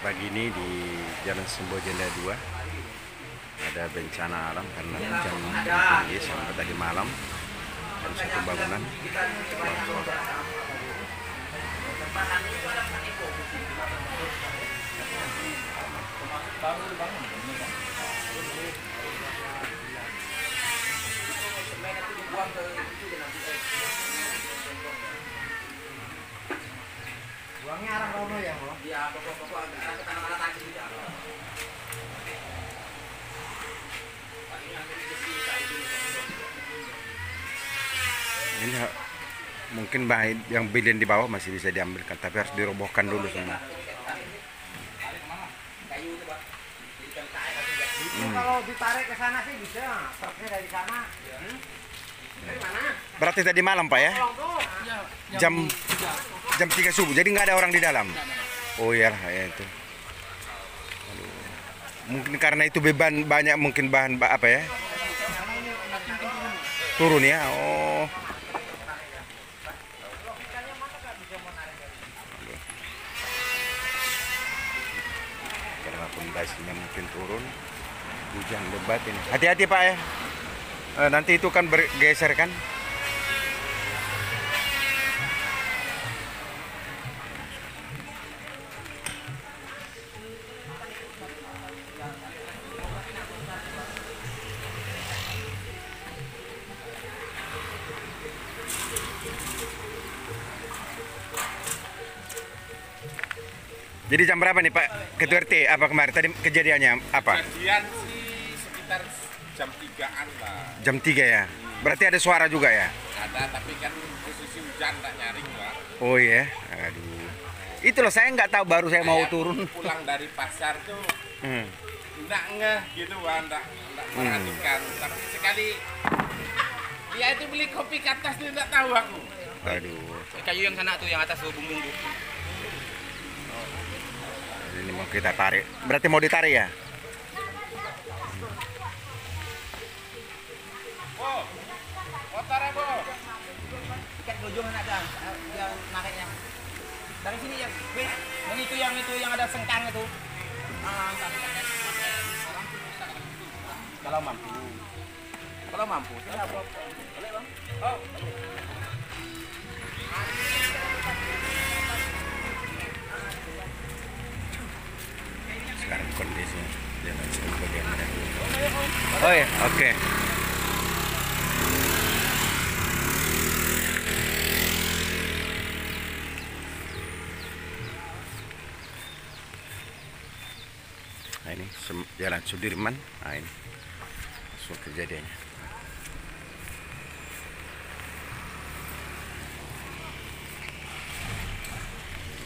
pagi ini di Jalan Sembojenda 2 ada bencana alam karena hujan tinggi sampai tadi malam dan satu bangunan longsor. Arah ya? Iya, pokok-pokok agak arah ke tanah mana tadi tidak. Ini mungkin bahan yang bilin di bawah masih bisa diambilkan tapi harus dirobohkan dulu semua. Itu kalau ditarik ke sana sih bisa. Truknya dari sana. Dari mana? Berarti tadi malam Pak ya? Jam jam 3 subuh. Jadi nggak ada orang di dalam. Oh iya ya itu. Mungkin karena itu beban banyak mungkin bahan ba- apa ya? Turun ya. Oh. Karena pondasinya mungkin turun. Hujan lebat ini. Hati-hati Pak ya. Eh, nanti itu kan bergeser kan? Jadi jam berapa nih Pak Ketua RT? Apa kemarin tadi kejadiannya apa? Kejadian sih sekitar jam 3-an lah. Jam 3 ya. Berarti ada suara juga ya? Ada tapi kan posisi hujan tak nyaring lah. Oh iya. Aduh. Itu loh saya nggak tahu baru saya mau Kayak turun. Pulang dari pasar tuh Hmm. enggak ngeh gitu Wah, enggak, enggak perhatikan. Tapi sekali dia itu beli kopi ke atas dia enggak tahu aku. Aduh. Kayu yang sana tuh yang atas tuh bumbu. Ini mau kita tarik. Berarti mau ditarik ya? Yang. Dari sini ya. Dan itu yang itu yang ada sengkang itu. Ah. Kalau mampu. Kalau mampu. Boleh, Bang. Oh. Sekarang kondisinya jalan sebagian Oh ya, oke. Nah ini jalan Sudirman. Nah ini langsung kejadiannya.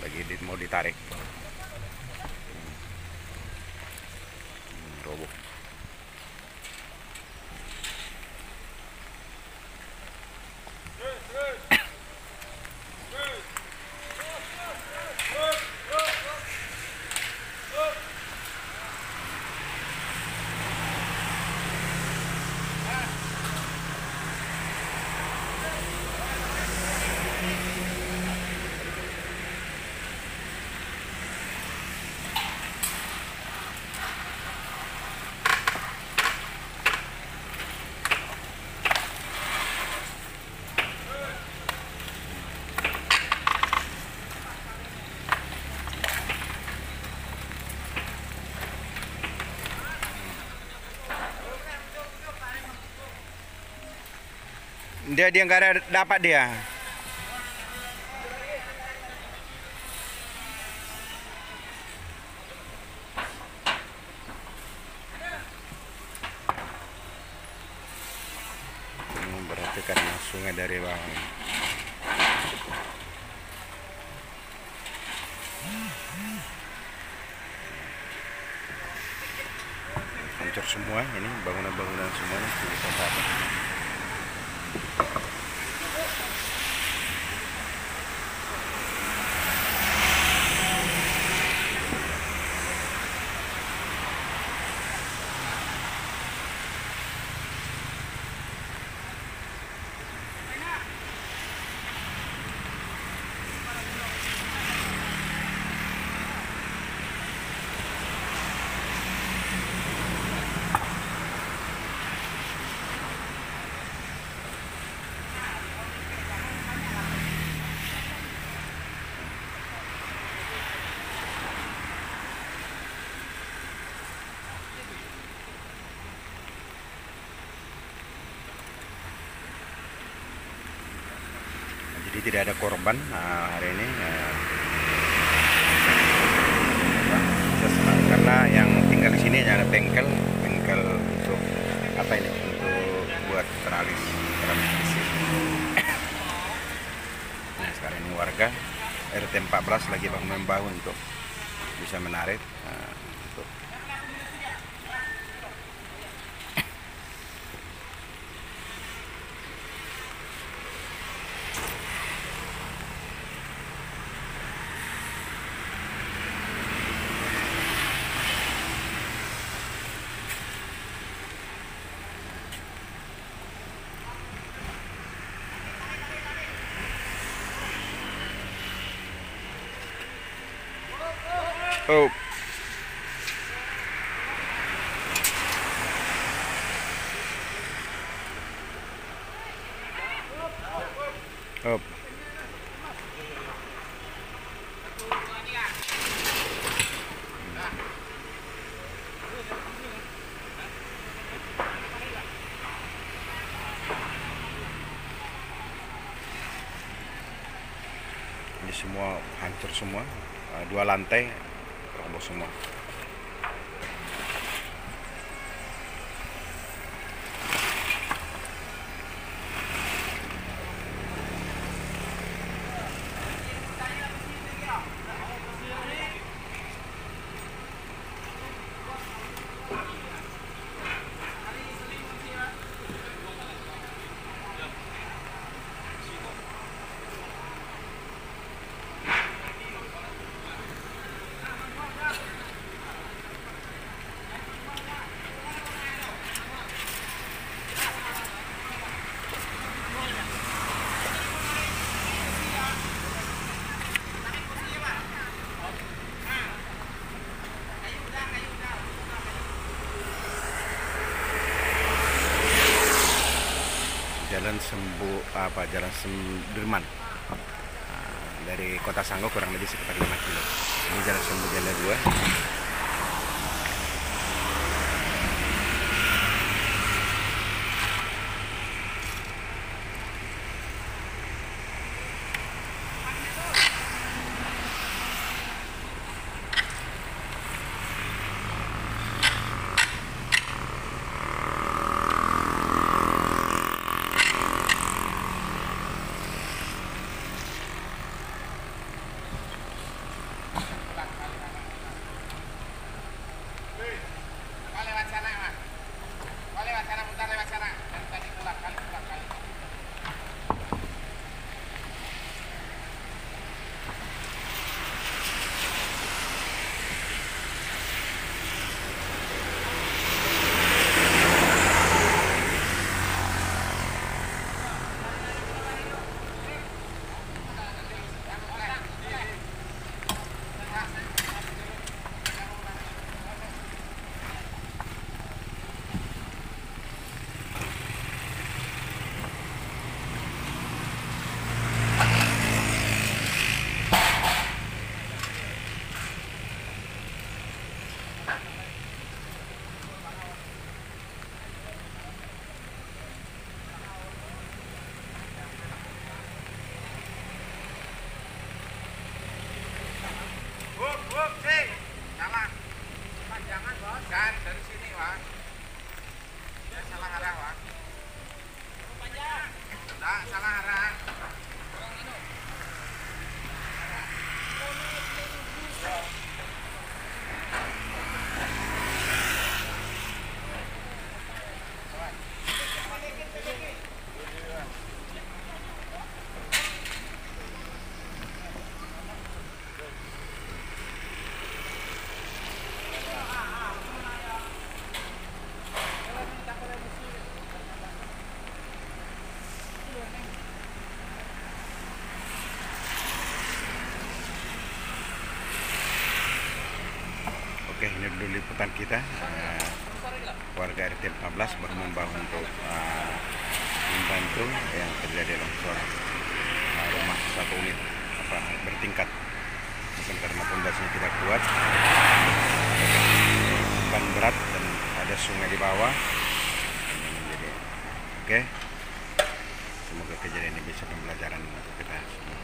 Lagi mau ditarik. Hmm, Dia dia nggak ada dapat dia. Berarti karena sungai dari bawah. Hancur semua ini bangunan-bangunan semuanya sudah tidak ada korban uh, hari ini senang karena yang tinggal di sini ada bengkel bengkel untuk apa ini untuk buat teralis teralis nah sekarang ini warga RT 14 lagi bangun membangun untuk bisa menarik uh, untuk Oh. Up. Ini semua hancur semua, Eh, dua lantai roboh semua. Jalan Sembu apa Jalan Semdirman Ah, dari Kota Sanggo kurang lebih sekitar 5 kilo. Ini Jalan Sembu Jalan 2. Liputan kita. Eh, warga RT 14 baru membangun untuk eh, membantu yang terjadi longsor eh, rumah satu unit apa bertingkat. Mungkin karena pondasinya tidak kuat, beban berat dan ada sungai di bawah. Menjadi oke. semoga kejadian ini bisa pembelajaran untuk kita semua